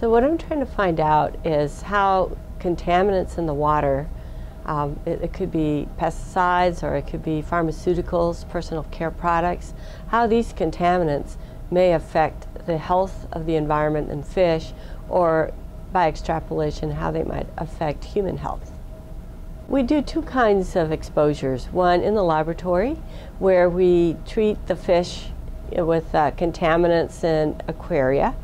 So what I'm trying to find out is how contaminants in the water, um, it, it, could be pesticides or it could be pharmaceuticals, personal care products, how these contaminants may affect the health of the environment and fish or by extrapolation how they might affect human health. We do two kinds of exposures. One in the laboratory where we treat the fish with uh, contaminants in aquaria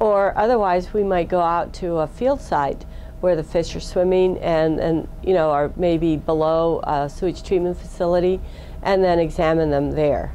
or otherwise, we might go out to a field site where the fish are swimming and, and you know, are maybe below a sewage treatment facility and then examine them there.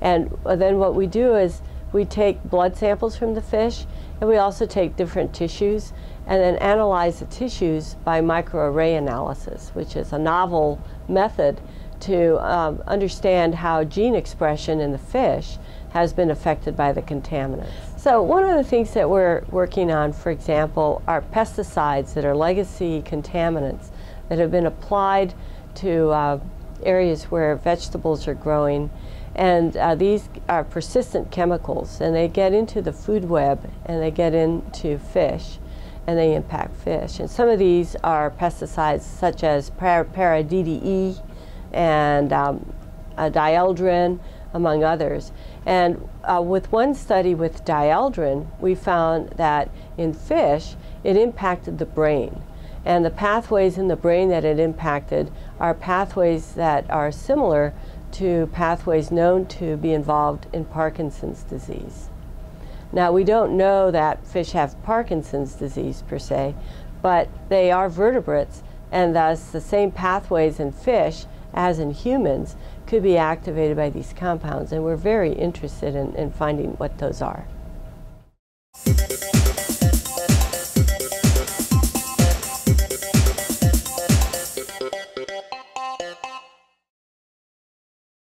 And then what we do is we take blood samples from the fish and we also take different tissues and then analyze the tissues by microarray analysis, which is a novel method to um, understand how gene expression in the fish has been affected by the contaminants. So one of the things that we're working on, for example, are pesticides that are legacy contaminants that have been applied to uh, areas where vegetables are growing. And uh, these are persistent chemicals, and they get into the food web and they get into fish and they impact fish. And some of these are pesticides such as para-DDE and um, dieldrin, among others. And uh, with one study with dieldrin, we found that in fish, it impacted the brain. And the pathways in the brain that it impacted are pathways that are similar to pathways known to be involved in Parkinson's disease. Now, we don't know that fish have Parkinson's disease per se, but they are vertebrates, and thus the same pathways in fish as in humans could be activated by these compounds, and we're very interested in, in finding what those are.